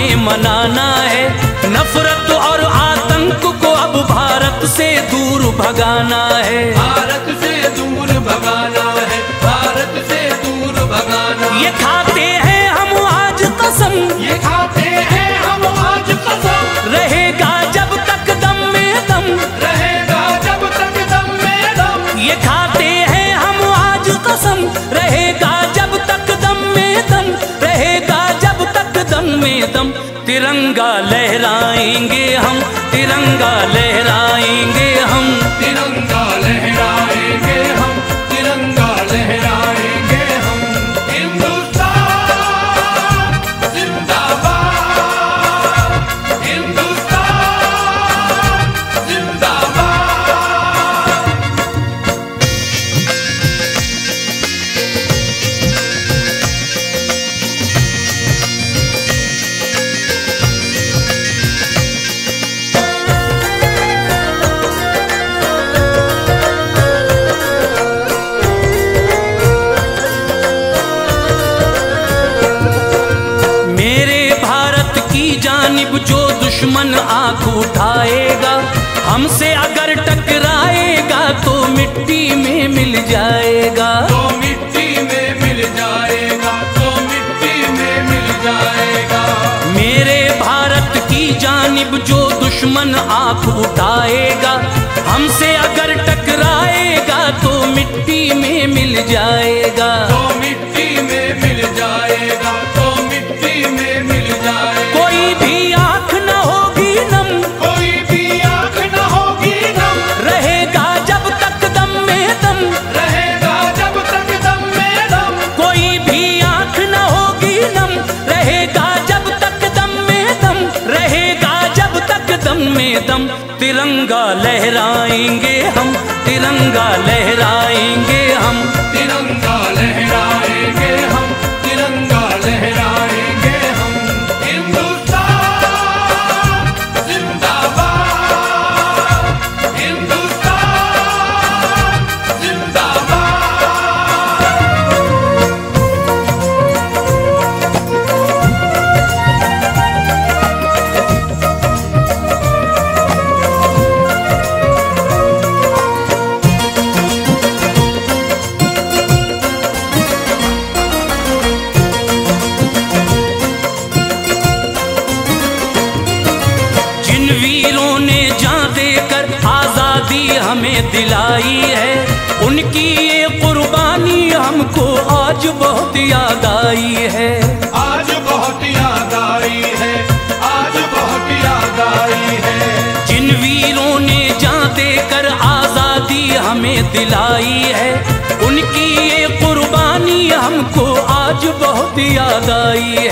हमें मनाना है। नफरत और आतंक को अब भारत से दूर भगाना है। भारत से तिरंगा लहराएँगे हम तिरंगा लहराएँगे हम। हमसे अगर टकराएगा तो मिट्टी में मिल जाएगा। तो मिट्टी में मिल जाएगा तो मिट्टी में मिल जाएगा। मेरे भारत की जानब जो दुश्मन आप उठाएगा हम तिरंगा लहराएँगे हम तिरंगा लहराएँगे हम तिरंगा लहरा याद आई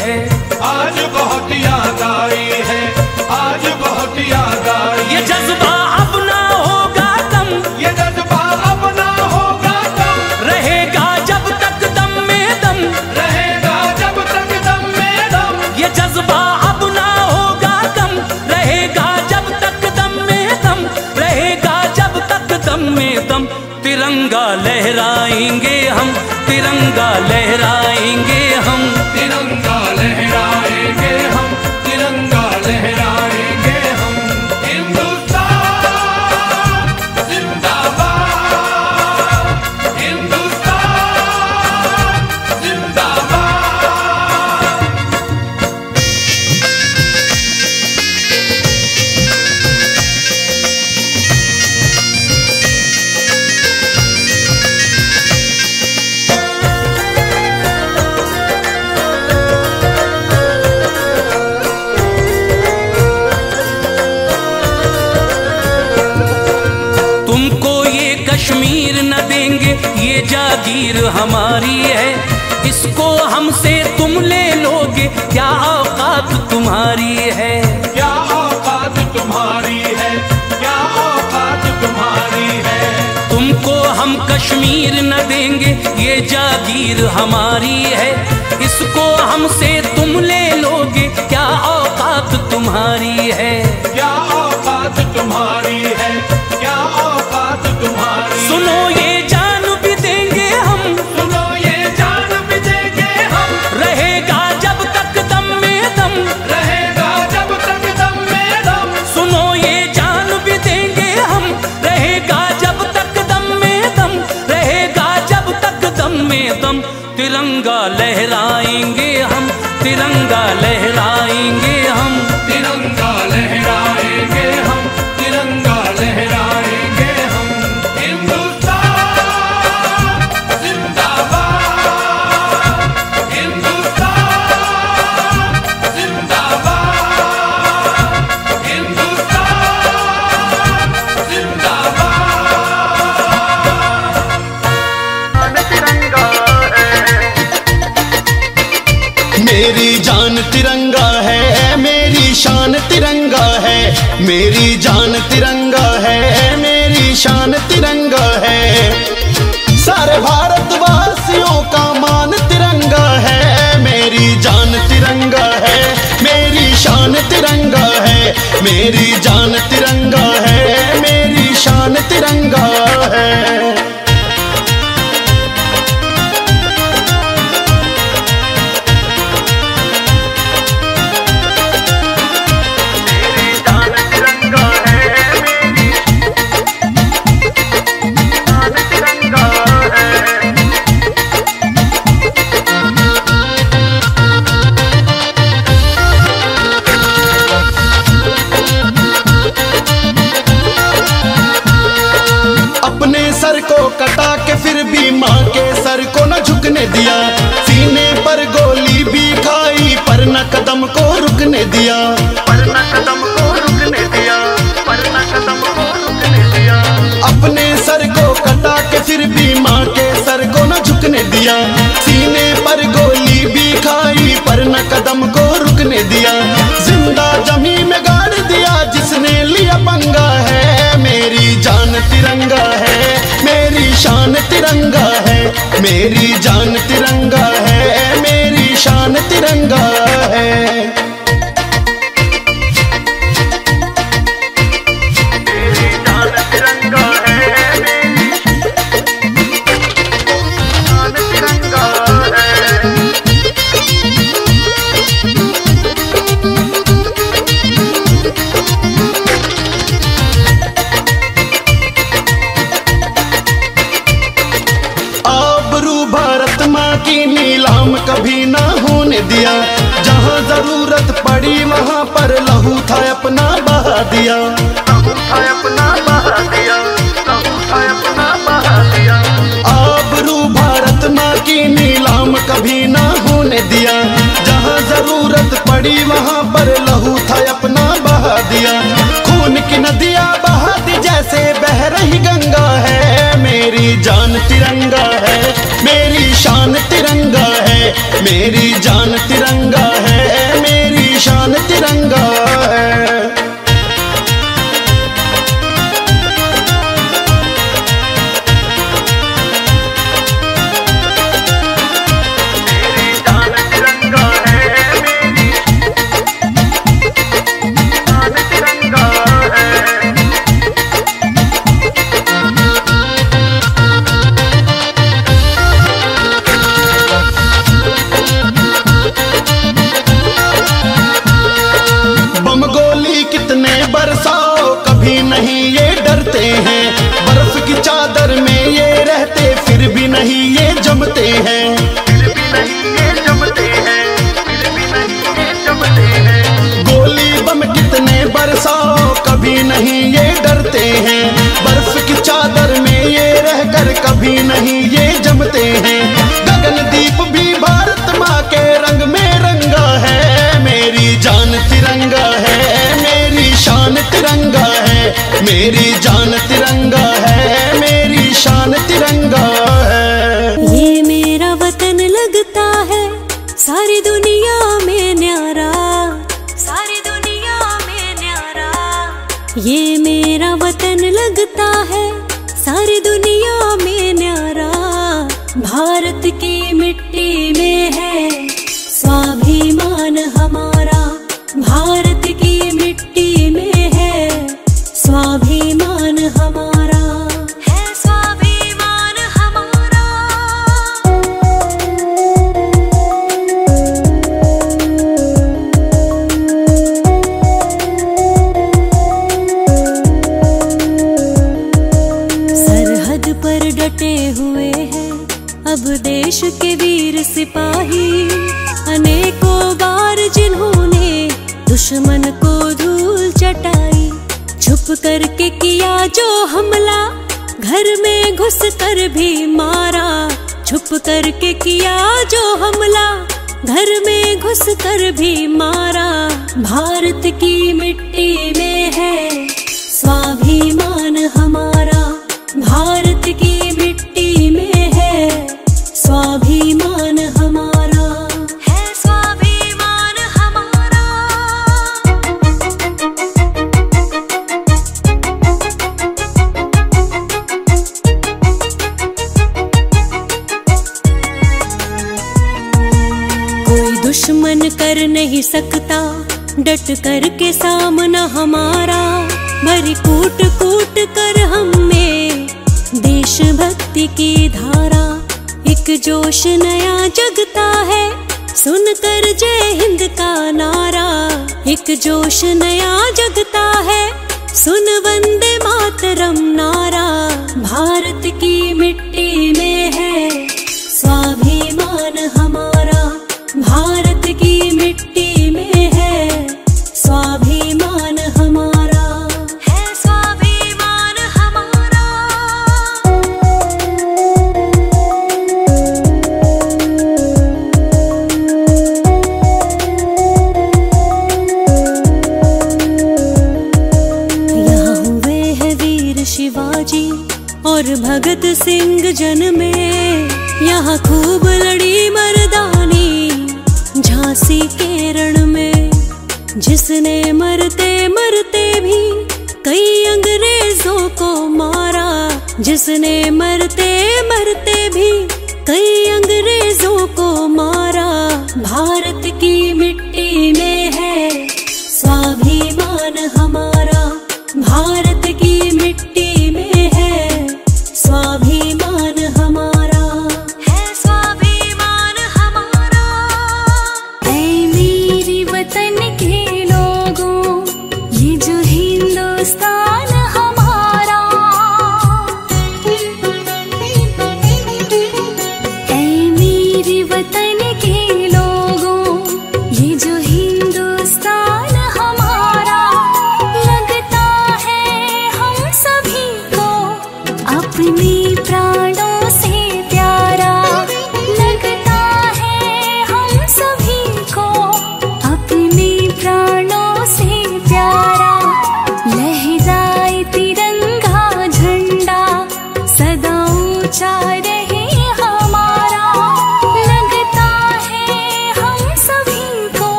मीर न देंगे, ये जागीर हमारी है। इसको हमसे तुम ले लोगे, क्या औकात तुम्हारी है? तिरंगा है मेरी शान तिरंगा है, मेरी जान तिरंगा है मेरी शान तिरंगा है। सारे भारतवासियों का मान तिरंगा है मेरी जान तिरंगा है, मेरी शान तिरंगा है, मेरी जान मेरी सिपाही, अनेकों बार जिन्होंने दुश्मन को धूल चटाई, छुप करके किया जो हमला, घर में घुस कर भी मारा, छुप करके किया जो हमला, घर में घुस कर भी मारा। भारत की मिट्टी में है स्वाभिमान हमारा, भारत की सकता, डट कर के सामना हमारा। भरी कूट कूट कर हम में देशभक्ति की धारा। एक जोश नया जगता है सुन कर जय हिंद का नारा। एक जोश नया जगता है, सुन वंदे मातरम नारा। भारत की मिट्टी सिंह जन्मे, यहाँ खूब लड़ी मर्दानी, झांसी के रण में। जिसने मरते मरते भी कई अंग्रेज़ों को मारा, जिसने मरते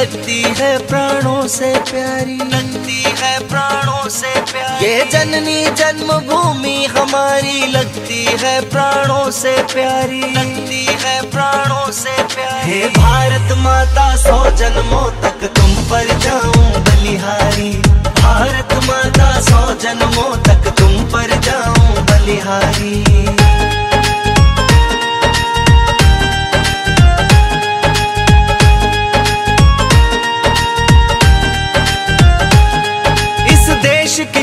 लगती है प्राणों से प्यारी। लगती है प्राणों से प्यारी। ये जननी जन्मभूमि हमारी लगती है प्राणों से प्यारी। लगती है प्राणों से प्यारी। हे भारत माता सौ जन्मों तक तुम पर जाऊँ बलिहारी। भारत माता सौ जन्मों तक तुम पर जाऊँ बलिहारी।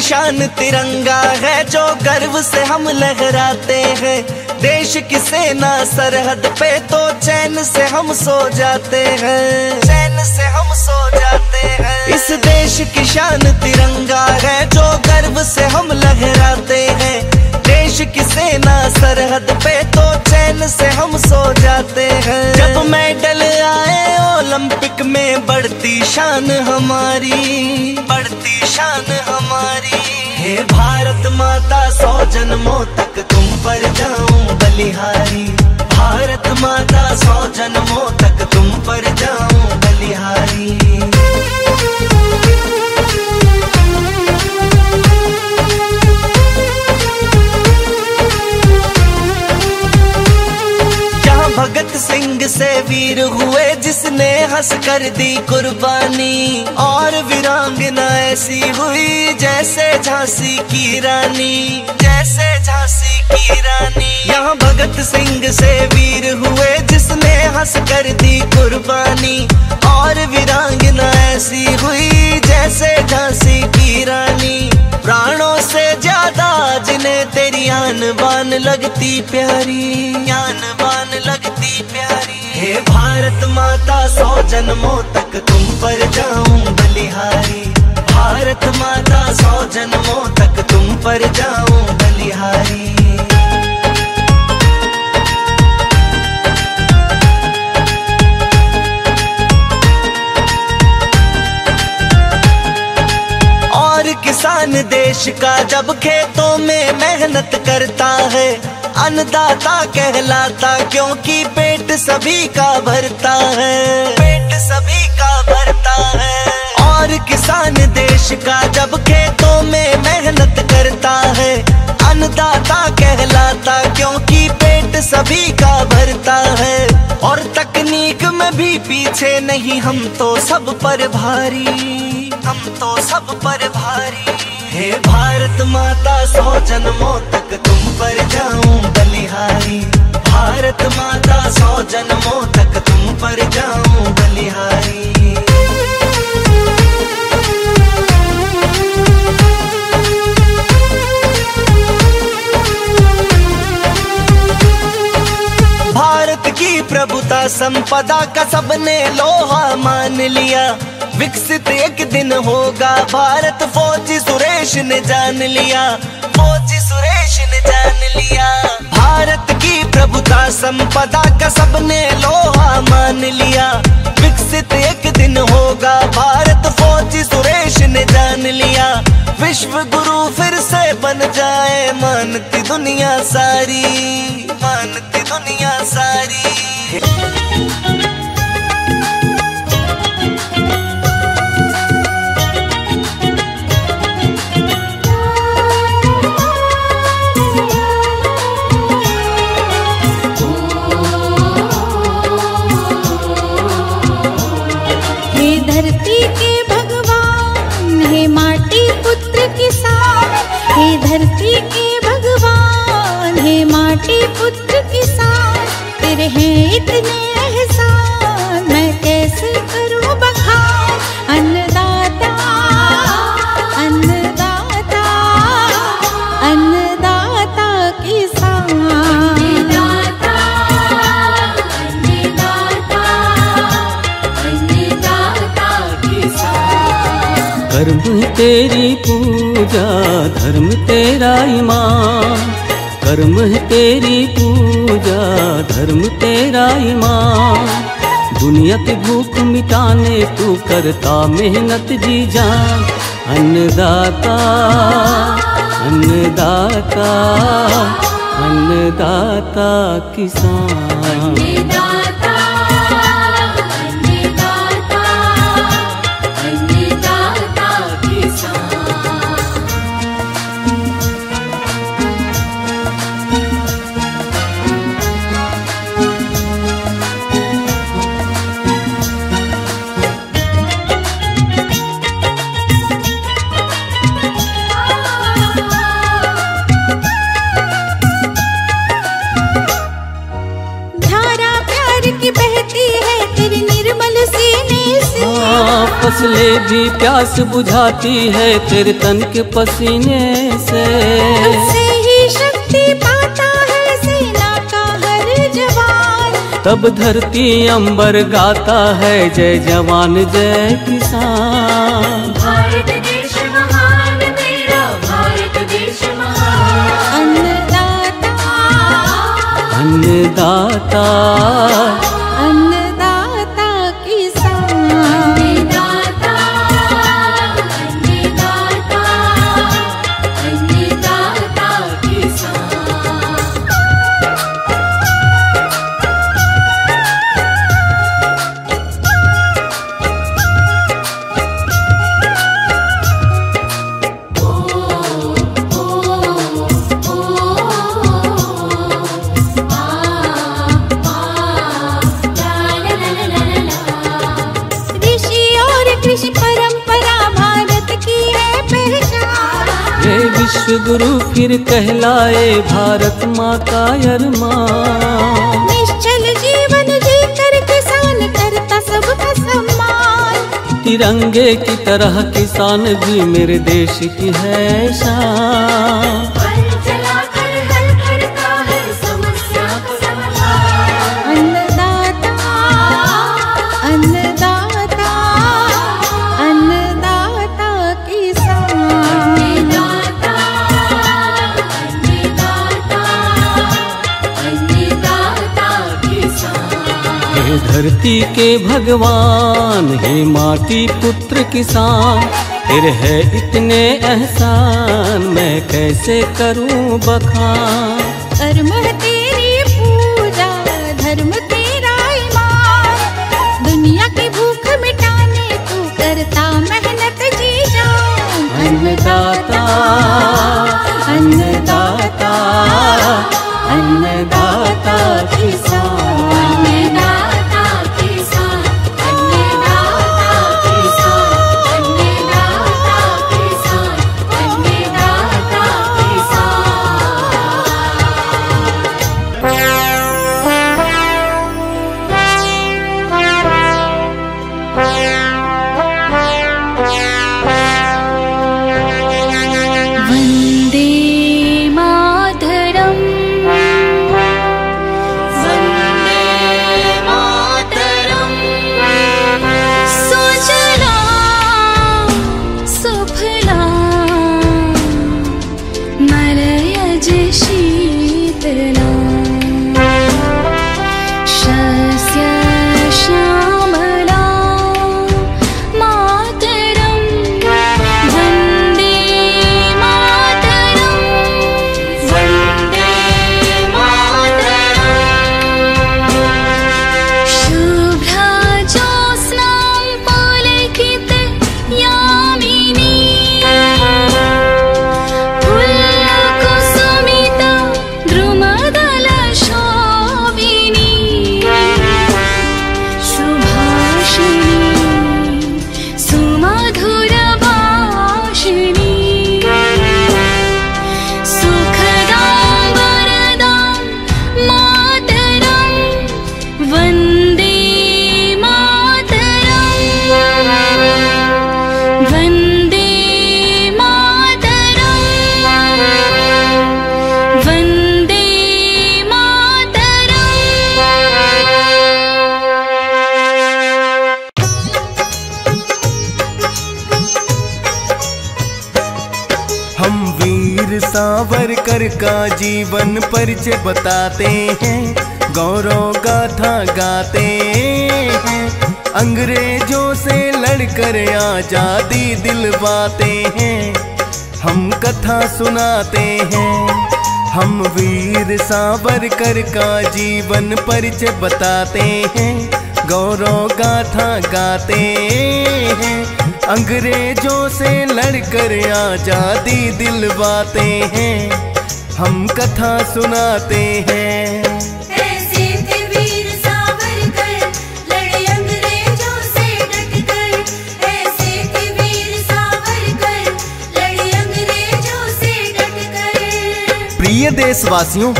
शान तिरंगा है जो गर्व से हम लहराते हैं। देश की सेना सरहद पे तो चैन से हम सो जाते हैं। चैन से हम सो जाते हैं। इस देश की शान तिरंगा है जो गर्व से हम लहराते हैं। देश की सेना सरहद पे तो चैन से हम सो जाते हैं। जब मेडल आए ओलंपिक में, बढ़ती शान हमारी, बढ़ती शान हमारी। हे भारत माता सौ जन्मों तक तुम पर जाऊँ बलिहारी। भारत माता सौ जन्मों से वीर हुए जिसने हंस कर दी कुर्बानी। और वीरांगना ऐसी हुई जैसे झांसी की रानी। जैसे झांसी की रानी यहाँ भगत सिंह से वीर हुए जिसने हंस कर दी कुर्बानी। और वीरांगना ऐसी हुई जैसे झांसी की रानी प्राणों से ज़्यादा जिन्हें तेरी आन बान लगती प्यारी। आन बान लगती प्यारी। हे भारत माता सौ जन्मों तक तुम पर जाऊँ बलिहारी। भारत माता, सौ जन्मों तक तुम पर जाऊँ बलिहारी। और किसान देश का जब खेतों में मेहनत करता है, अन्नदाता कहलाता क्योंकि पेट सभी का भरता है। पेट सभी देश का जब खेतों में मेहनत करता है, अन्नदाता कहलाता क्योंकि पेट सभी का भरता है। और तकनीक में भी पीछे नहीं, हम तो सब पर भारी। हम तो सब पर भारी। हे भारत माता, सौ जन्मों तक तुम पर जाऊँ बलिहारी। भारत माता, सौ जन्मों तक तुम पर जाऊँ संपदा का सबने लोहा मान लिया। विकसित एक दिन होगा, भारत फौजी सुरेश ने जान लिया। फौजी सुरेश ने जान लिया। भारत की प्रभुता संपदा का सबने लोहा मान लिया। विकसित एक दिन होगा, भारत फौजी सुरेश ने जान लिया। विश्व गुरु फिर से बन जाए, मानती दुनिया सारी, मानती दुनिया सारी। हे। तेरी पूजा, धर्म तेरा ईमान। कर्म है तेरी पूजा, धर्म तेरा ईमान। दुनिया की भूख मिटाने तू करता मेहनत जी जान। अन्नदाता अन्नदाता अन्नदाता किसान। फ़सलें भी प्यास बुझाती है तेरे तन के पसीने से। ही शक्ति पाता है सेना का हर जवान। तब धरती अंबर गाता है जय जवान जय किसान। भारत देश महान मेरा भारत देश महान। अन्नदाता। अन्नदाता। गुरु फिर कहलाए भारत माँ का अरमान। निश्चल जीवन जी कर किसान करता सबका सम्मान। तिरंगे की तरह किसान भी मेरे देश की है शान। हे धरती के भगवान हे माटी पुत्र किसान। फिर है इतने एहसान मैं कैसे करूँ बखान? कर्म तेरी पूजा धर्म तेरा ईमान। दुनिया की भूख मिटाने तू करता मेहनत जी जान। अन्नदाता अन्नदाता अन्नदाता किसान परिचय बताते हैं, गौरव गाथा गाते हैं। अंग्रेज़ों से लड़कर आज़ादी दिलवाते हैं, हम कथा सुनाते हैं। हम वीर सावरकर का जीवन परिचय बताते हैं, गौरव गाथा गाते हैं। अंग्रेज़ों से लड़कर आज़ादी दिलवाते हैं। हम कथा सुनाते हैं। ऐसे थे वीर सावरकर लड़े अंग्रेज़ों से डटकर। ऐसे थे वीर सावरकर लड़े अंग्रेज़ों से डटकर। प्रिय देशवासियों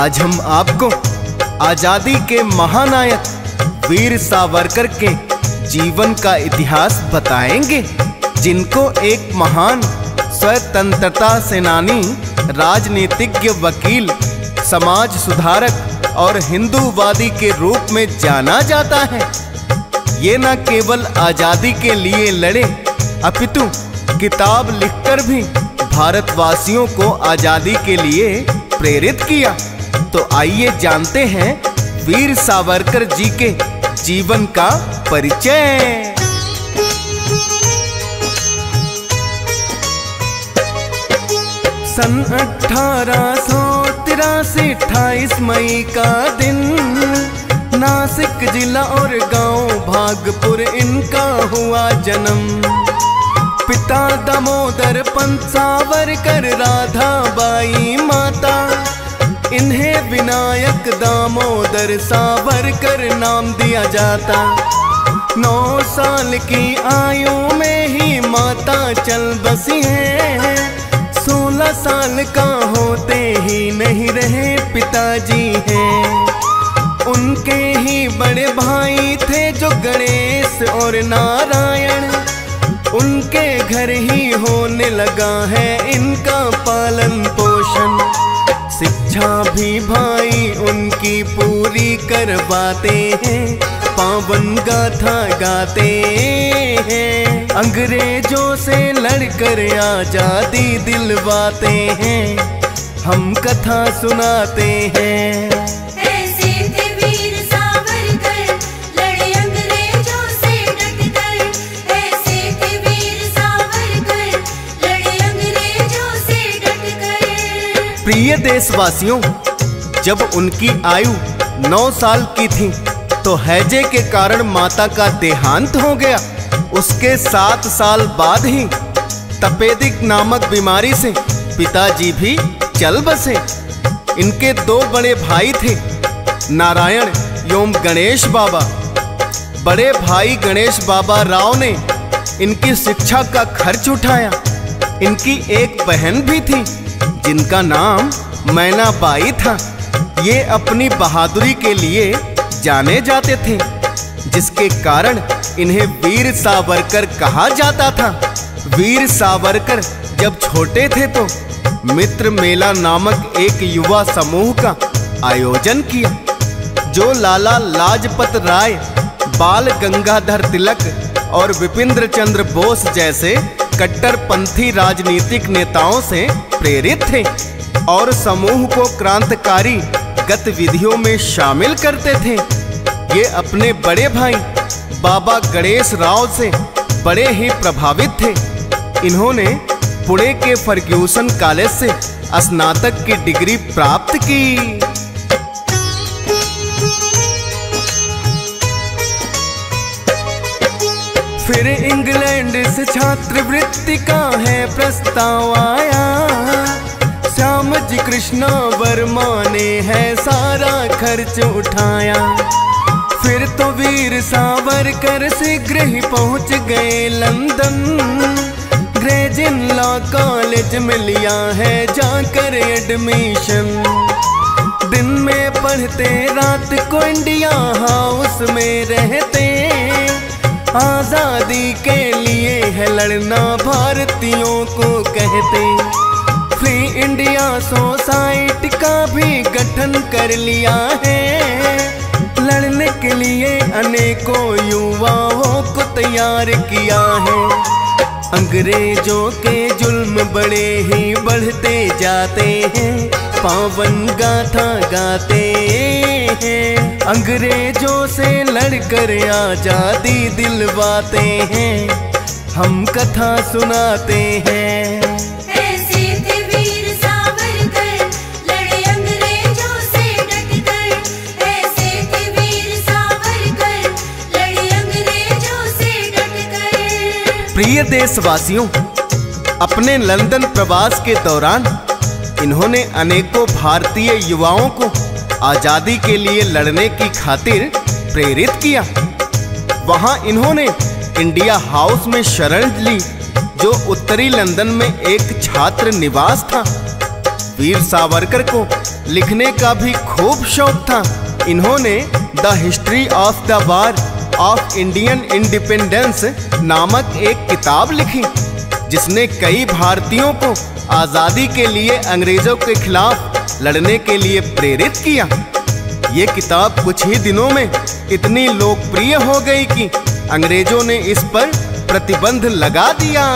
आज हम आपको आज़ादी के महानायक वीर सावरकर के जीवन का इतिहास बताएँगे जिनको एक महान स्वतंत्रता सेनानी राजनीतिज्ञ वकील, समाज सुधारक और हिंदूवादी के रूप में जाना जाता है। ये न केवल आज़ादी के लिए लड़े, अपितु किताब लिखकर भी भारतवासियों को आज़ादी के लिए प्रेरित किया। तो आइए जानते हैं वीर सावरकर जी के जीवन का परिचय। सन अठारह सौ तिरासी, अट्ठाईस मई का दिन। नासिक जिला और गाँव भागपुर, इनका हुआ जन्म। पिता दामोदर पंत सावरकर राधा बाई माता। इन्हें विनायक दामोदर सावरकर नाम दिया जाता। नौ साल की आयु में ही माता चल बसी है। सोलह साल का होते ही नहीं रहे पिताजी हैं। उनके ही बड़े भाई थे जो गणेश और नारायण। उनके घर ही होने लगा है इनका पालन पोषण। शिक्षा भी भाई उनकी पूरी करवाते हैं। पावन गाथा गाते हैं। अंग्रेज़ों से लड़कर आज़ादी दिलवाते हैं। हम कथा सुनाते हैं। ऐसे थे वीर सावरकर लड़े अंग्रेज़ों से डटकर। ऐसे थे वीर सावरकर लड़े अंग्रेज़ों से डटकर। प्रिय देशवासियों जब उनकी आयु नौ साल की थी तो हैजे के कारण माता का देहांत हो गया। उसके सात साल बाद ही तपेदिक नामक बीमारी से पिताजी भी चल बसे। इनके दो बड़े भाई थे, नारायण एवं गणेश बाबा। बड़े भाई गणेश बाबा राव ने इनकी शिक्षा का खर्च उठाया। इनकी एक बहन भी थी, जिनका नाम मैना बाई था। ये अपनी बहादुरी के लिए जाने जाते थे, जिसके कारण इन्हें वीर सावरकर कहा जाता था। वीर सावरकर जब छोटे थे तो मित्र मेला नामक एक युवा समूह का आयोजन किया, जो लाला लाजपत राय, बाल गंगाधर तिलक और विपिंद्र चंद्र बोस जैसे कट्टरपंथी राजनीतिक नेताओं से प्रेरित थे और समूह को क्रांतिकारी गतिविधियों में शामिल करते थे। ये अपने बड़े भाई, बाबा गणेश राव से बड़े ही प्रभावित थे। इन्होंने पुणे के फर्ग्यूसन कॉलेज से स्नातक की डिग्री प्राप्त की। फिर इंग्लैंड से छात्रवृत्ति का है प्रस्ताव आया। श्याम जी कृष्णा वर्मा ने है सारा खर्च उठाया। फिर तो वीर सावरकर शीघ्र ही पहुँच गए लंदन। ग्रेजिन लॉ कॉलेज में लिया है जाकर एडमिशन। दिन में पढ़ते, रात को इंडिया हाउस में रहते। आज़ादी के लिए है लड़ना भारतीयों को कहते। फ्री इंडिया सोसाइटी का भी गठन कर लिया है। लड़ने के लिए अनेकों युवाओं को तैयार किया है। अंग्रेज़ों के जुल्म बड़े ही बढ़ते जाते हैं, पावन गाथा गाते हैं। अंग्रेज़ों से लड़कर आज़ादी दिलवाते हैं, हम कथा सुनाते हैं। प्रिय देशवासियों, अपने लंदन प्रवास के दौरान इन्होंने अनेकों भारतीय युवाओं को आज़ादी के लिए लड़ने की खातिर प्रेरित किया। वहाँ इन्होंने इंडिया हाउस में शरण ली, जो उत्तरी लंदन में एक छात्र निवास था। वीर सावरकर को लिखने का भी खूब शौक था। इन्होंने the history of the war of Indian independence नामक एक किताब लिखी, जिसने कई भारतीयों को आज़ादी के लिए अंग्रेज़ों के खिलाफ लड़ने के लिए प्रेरित किया। ये किताब कुछ ही दिनों में इतनी लोकप्रिय हो गई कि अंग्रेज़ों ने इस पर प्रतिबंध लगा दिया।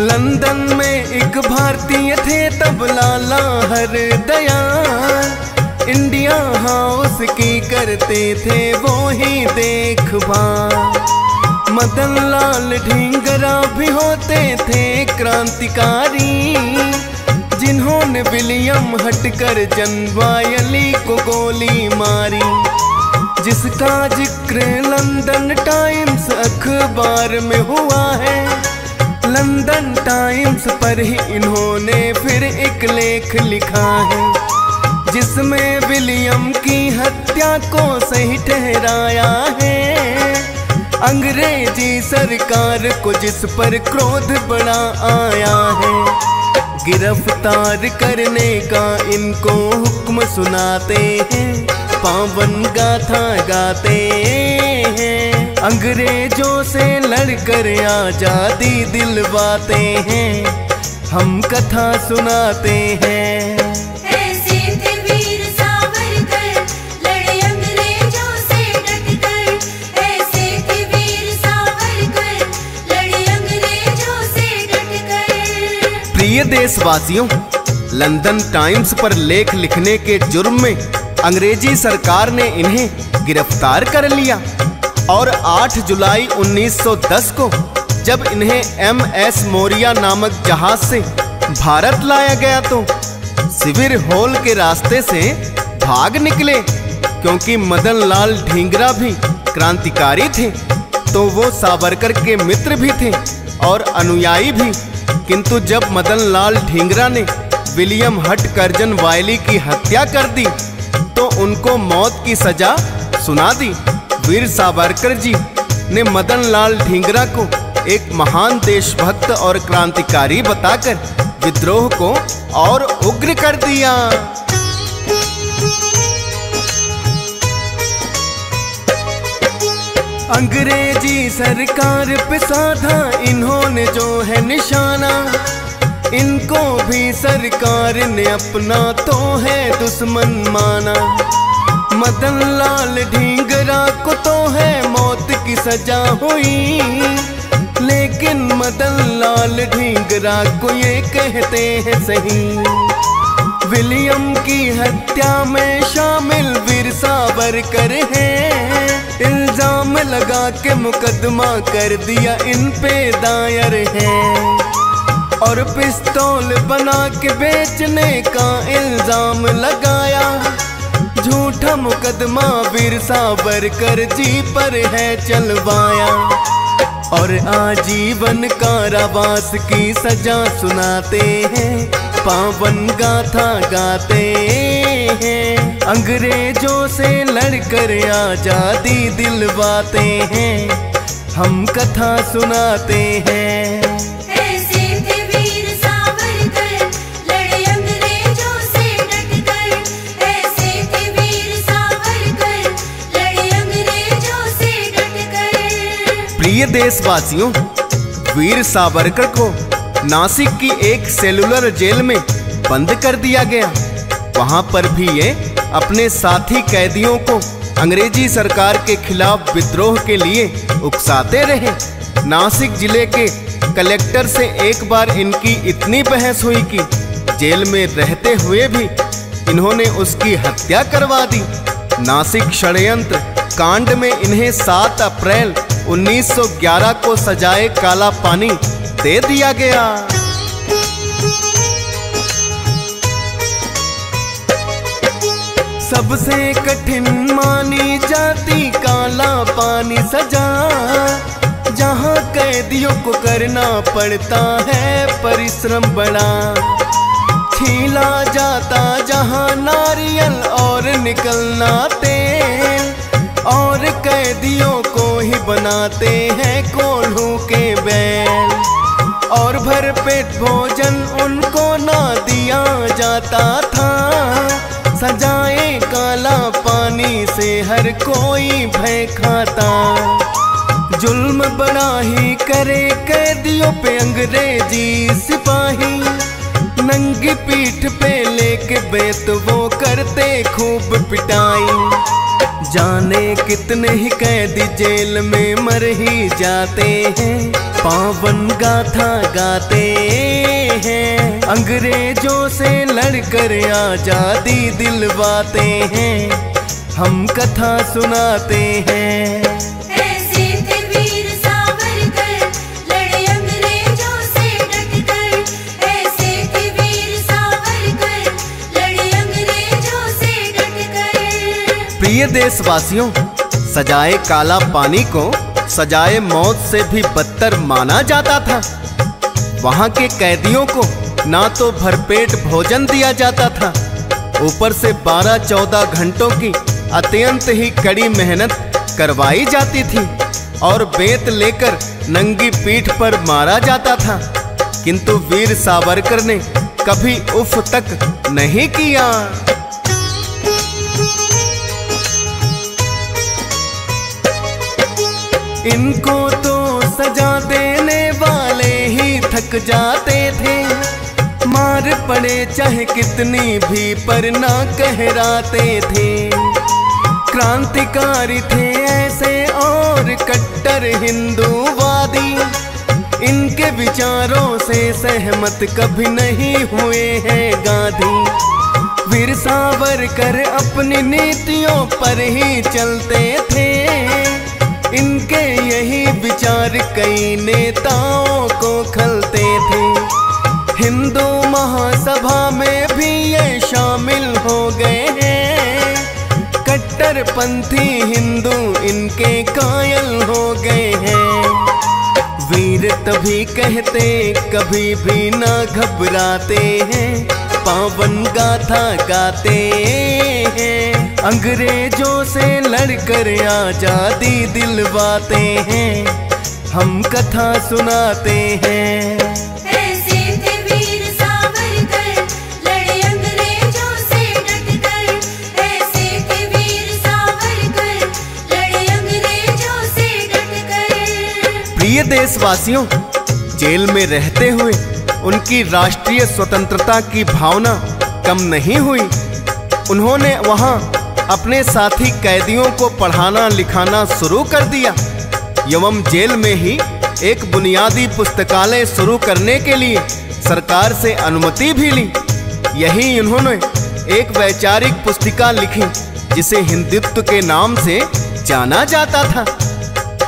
लंदन में एक भारतीय थे तब लाला हर दयाल। इंडिया हाउस की करते थे वो ही देखभाल। मदन लाल ढींगरा भी होते थे क्रांतिकारी, जिन्होंने विलियम हटकर जनवायली को गोली मारी। जिसका ज़िक्र लंदन टाइम्स अखबार में हुआ है। लंदन टाइम्स पर ही इन्होंने फिर एक लेख लिखा है। जिसमें विलियम की हत्या को सही ठहराया है। अंग्रेज़ी सरकार को जिस पर क्रोध बड़ा आया है, गिरफ़्तार करने का इनको हुक्म सुनाते हैं, पावन गाथा गाते हैं। अंग्रेज़ों से लड़कर आज़ादी दिलवाते हैं, हम कथा सुनाते हैं। देशवासियों लंदन टाइम्स पर लेख लिखने के जुर्म में अंग्रेज़ी सरकार ने इन्हें गिरफ़्तार कर लिया। और 8 जुलाई 1910 को जब इन्हें एम एस मोरिया नामक जहाज़ से भारत लाया गया तो शिविर हॉल के रास्ते से भाग निकले। क्योंकि मदन लाल ढींगरा भी क्रांतिकारी थे तो वो सावरकर के मित्र भी थे और अनुयायी भी। किंतु जब मदन लाल ढींगरा ने विलियम हट कर्जन वायली की हत्या कर दी तो उनको मौत की सजा सुना दी। वीर सावरकर जी ने मदन लाल ढींगरा को एक महान देशभक्त और क्रांतिकारी बताकर विद्रोह को और उग्र कर दिया। अंग्रेज़ी सरकार पे साधा इन्होंने जो है निशाना, इनको भी सरकार ने अपना तो है दुश्मन माना। मदन लाल ढींगरा को तो है मौत की सजा हुई, लेकिन मदन लाल ढींगरा को ये कहते हैं सही। विलियम की हत्या में शामिल वीर सावरकर हैं। इल्ज़ाम लगा के मुकदमा कर दिया इन पे दायर है। और पिस्तौल बना के बेचने का इल्ज़ाम लगाया। झूठा मुकदमा वीर सावरकर जी पर है चलवाया। और आजीवन कारावास की सजा सुनाते हैं। पावन गाथा गाते हैं। अंग्रेज़ों से लड़कर आज़ादी दिलवाते हैं। हम कथा सुनाते हैं। ऐसे थे वीर सावरकर लड़े अंग्रेज़ों से डटकर। ऐसे थे वीर सावरकर लड़े अंग्रेज़ों से डटकर। प्रिय देशवासियों वीर सावरकर को नासिक की एक सेलुलर जेल में बंद कर दिया गया। वहाँ पर भी ये अपने साथी कैदियों को अंग्रेज़ी सरकार के खिलाफ विद्रोह के लिए उकसाते रहे। नासिक ज़िले के कलेक्टर से एक बार इनकी इतनी बहस हुई कि जेल में रहते हुए भी इन्होंने उसकी हत्या करवा दी। नासिक षडयंत्र कांड में इन्हें 7 अप्रैल 1911 को सजाए काला पानी दे दिया गया। सबसे कठिन मानी जाती काला पानी सजा। जहाँ कैदियों को करना पड़ता है, परिश्रम बड़ा। छीला जाता जहाँ नारियल और निकलना तेल। और कैदियों को ही बनाते हैं कोल्हू के बैल। और भर पेट भोजन उनको ना दिया जाता था। सजाए काला पानी से हर कोई भय खाता। जुल्म बड़ा ही करे कैदियों पे अंग्रेज़ी सिपाही। नंगी पीठ पे लेके बेत वो करते खूब पिटाई। जाने कितने ही कैदी जेल में मर ही जाते हैं। पावन गाथा गाते हैं। अंग्रेज़ों से लड़कर आज़ादी दिलवाते हैं। हम कथा सुनाते हैं। प्रिय देशवासियों, सजाए काला पानी को सजाए मौत से भी बदतर माना जाता था। वहाँ के कैदियों को ना तो भरपेट भोजन दिया जाता था। ऊपर से 12-14 घंटों की अत्यंत ही कड़ी मेहनत करवाई जाती थी और बेत लेकर नंगी पीठ पर मारा जाता था। किंतु वीर सावरकर ने कभी उफ तक नहीं किया। इनको तो सजा देने वाले ही थक जाते थे। मार पड़े चाहे कितनी भी पर ना कहराते थे। क्रांतिकारी थे ऐसे और कट्टर हिंदूवादी। इनके विचारों से सहमत कभी नहीं हुए हैं गांधी। वीर सावरकर अपनी नीतियों पर ही चलते थे। इनके यही विचार कई नेताओं को खलते थे। हिंदू महासभा में भी ये शामिल हो गए हैं। कट्टरपंथी हिंदू इनके कायल हो गए हैं। वीर तभी कहते, कभी भी ना घबराते हैं। पावन गाथा गाते हैं। अंग्रेज़ों से लड़कर आज़ादी दिलवाते हैं हम कथा सुनाते हैं। प्रिय देशवासियों जेल में रहते हुए उनकी राष्ट्रीय स्वतंत्रता की भावना कम नहीं हुई। उन्होंने वहाँ अपने साथी कैदियों को पढ़ाना, लिखाना शुरू कर दिया। एवं जेल में ही एक बुनियादी पुस्तकालय शुरू करने के लिए सरकार से अनुमति भी ली। यही उन्होंने एक वैचारिक पुस्तिका लिखी, जिसे हिंदुत्व के नाम से जाना जाता था।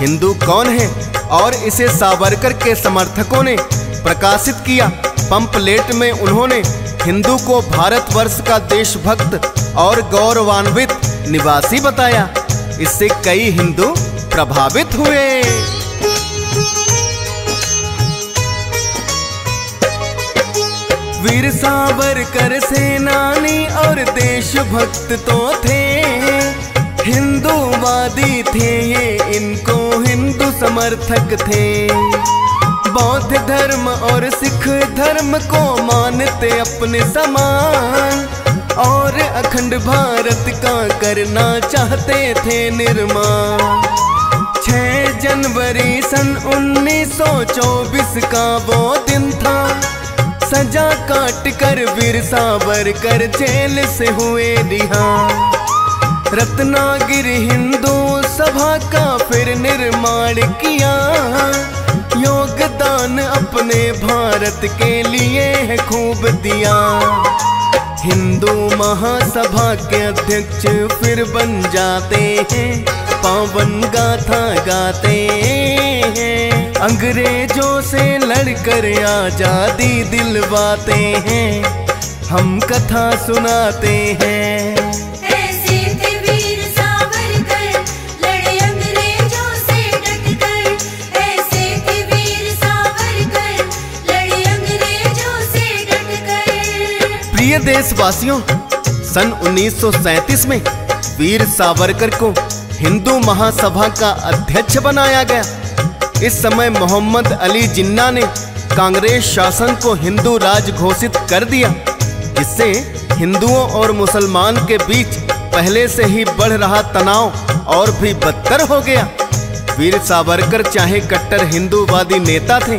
हिंदू कौन है? और इसे सावरकर के समर्थकों ने प्रकाशित किया। पंपलेट में उन्होंने हिंदू को भारतवर्ष का देशभक्त और गौरवान्वित निवासी बताया। इससे कई हिंदू प्रभावित हुए। वीर सावरकर सेनानी और देशभक्त तो थे। हिंदूवादी थे ये, इनको हिंदू समर्थक थे। बौद्ध धर्म और सिख धर्म को मानते अपने समान। और अखंड भारत का करना चाहते थे निर्माण। 6 जनवरी सन 1924 का वो दिन था। सजा काट कर वीर सावरकर जेल से हुए रिहा रत्नागिरी हिंदू सभा का फिर निर्माण किया। योगदान अपने भारत के लिए है खूब दिया। हिंदू महासभा के अध्यक्ष फिर बन जाते हैं, पावन गाथा गाते हैं। अंग्रेज़ों से लड़कर आज़ादी दिलवाते हैं, हम कथा सुनाते हैं। प्रिय देशवासियों, सन 1937 में वीर सावरकर को हिंदू महासभा का अध्यक्ष बनाया गया। इस समय मोहम्मद अली जिन्ना ने कांग्रेस शासन को हिंदू राज घोषित कर दिया, जिससे हिंदुओं और मुसलमान के बीच पहले से ही बढ़ रहा तनाव और भी बदतर हो गया। वीर सावरकर चाहे कट्टर हिंदूवादी नेता थे,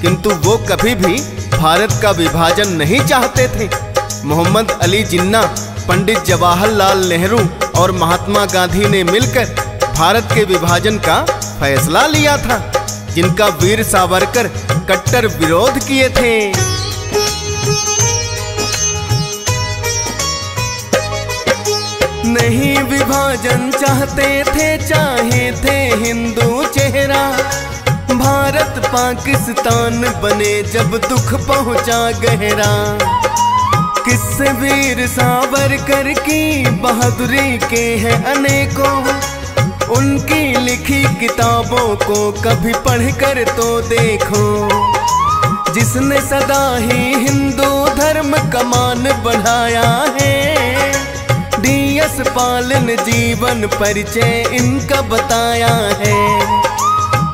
किंतु वो कभी भी भारत का विभाजन नहीं चाहते थे। मोहम्मद अली जिन्ना, पंडित जवाहरलाल नेहरू और महात्मा गांधी ने मिलकर भारत के विभाजन का फैसला लिया था, जिनका वीर सावरकर कट्टर विरोध किए थे। नहीं विभाजन चाहते थे, चाहे थे हिंदू चेहरा। भारत पाकिस्तान बने जब दुख पहुँचा गहरा। किस्से वीर सावरकर की बहादुरी के हैं अनेकों। उनकी लिखी किताबों को कभी पढ़ कर तो देखो। जिसने सदा ही हिंदू धर्म का मान बढ़ाया है, डीएस पालन जीवन परिचय इनका बताया है।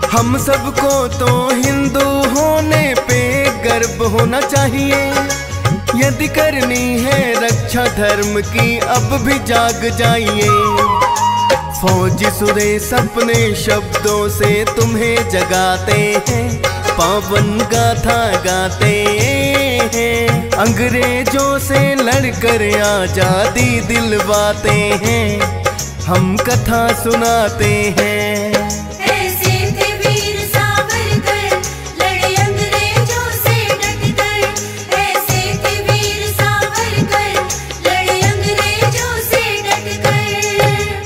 हम सबको तो हिंदू होने पे गर्व होना चाहिए। यदि करनी है रक्षा धर्म की, अब भी जाग जाइए। फौजी सुरेश सपने शब्दों से तुम्हें जगाते हैं, पावन गाथा गाते हैं। अंग्रेज़ों से लड़कर आज़ादी दिलवाते हैं, हम कथा सुनाते हैं।